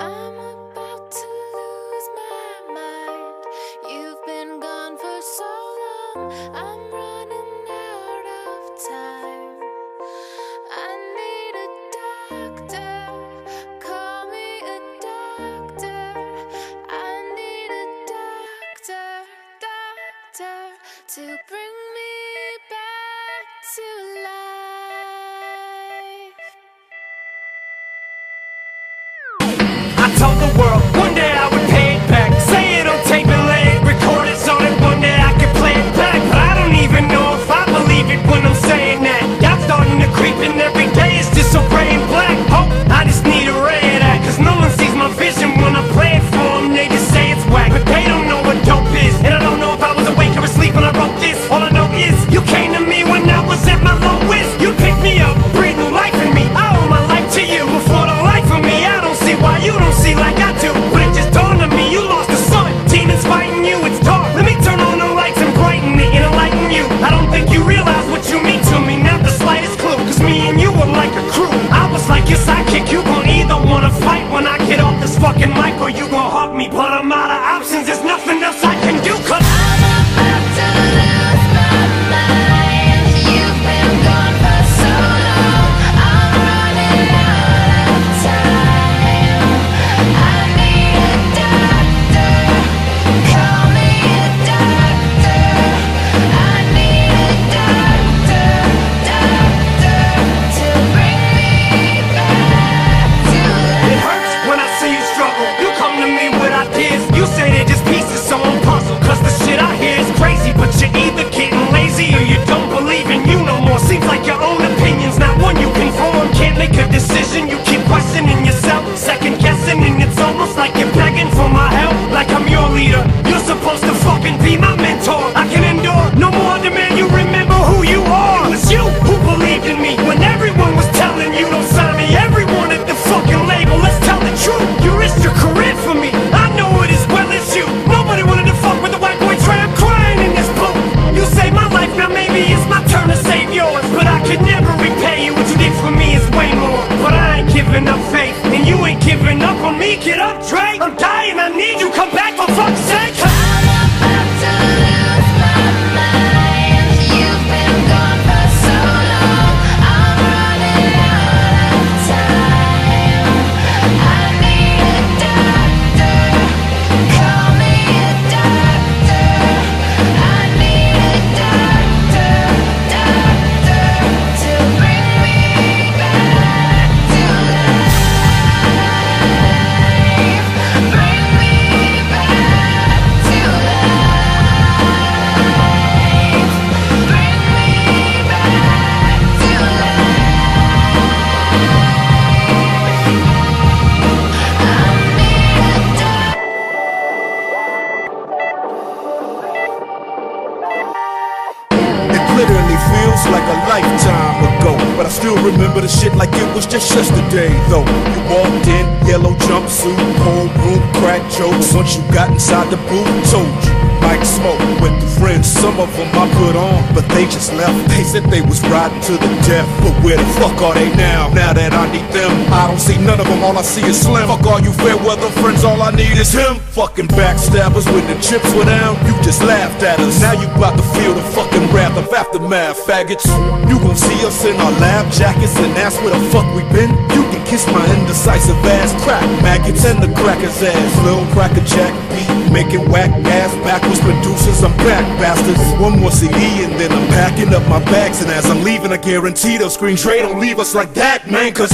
I'm about to lose my mind. You've been gone for so long. I'm running out of time. I need a doctor. Call me a doctor. I need a doctor, doctor to bring. told the world. like you're I'm dying. I need you. Come back for fuck's sake. remember the shit like it was just yesterday, though. You walked in, yellow jumpsuit, homeroom, crack jokes. Once you got inside the booth, told you. Mike Smoke with the friends, some of them I put on, but they just left. They said they was riding to the death, but where the fuck are they now? Now that none of them, all I see is slim. Fuck all you fair weather friends, all I need is him. Fucking backstabbers when the chips were down, you just laughed at us. Now you bout to feel the fucking wrath of aftermath, faggots. You gon' see us in our lab jackets and ask where the fuck we been. You can kiss my indecisive ass, crack maggots and the cracker's ass. Lil cracker jack beat, making whack ass backwards producers. I'm back, bastards. One more CD and then I'm packing up my bags. And as I'm leaving, I guarantee they'll screen trade. Don't leave us like that, man, cause.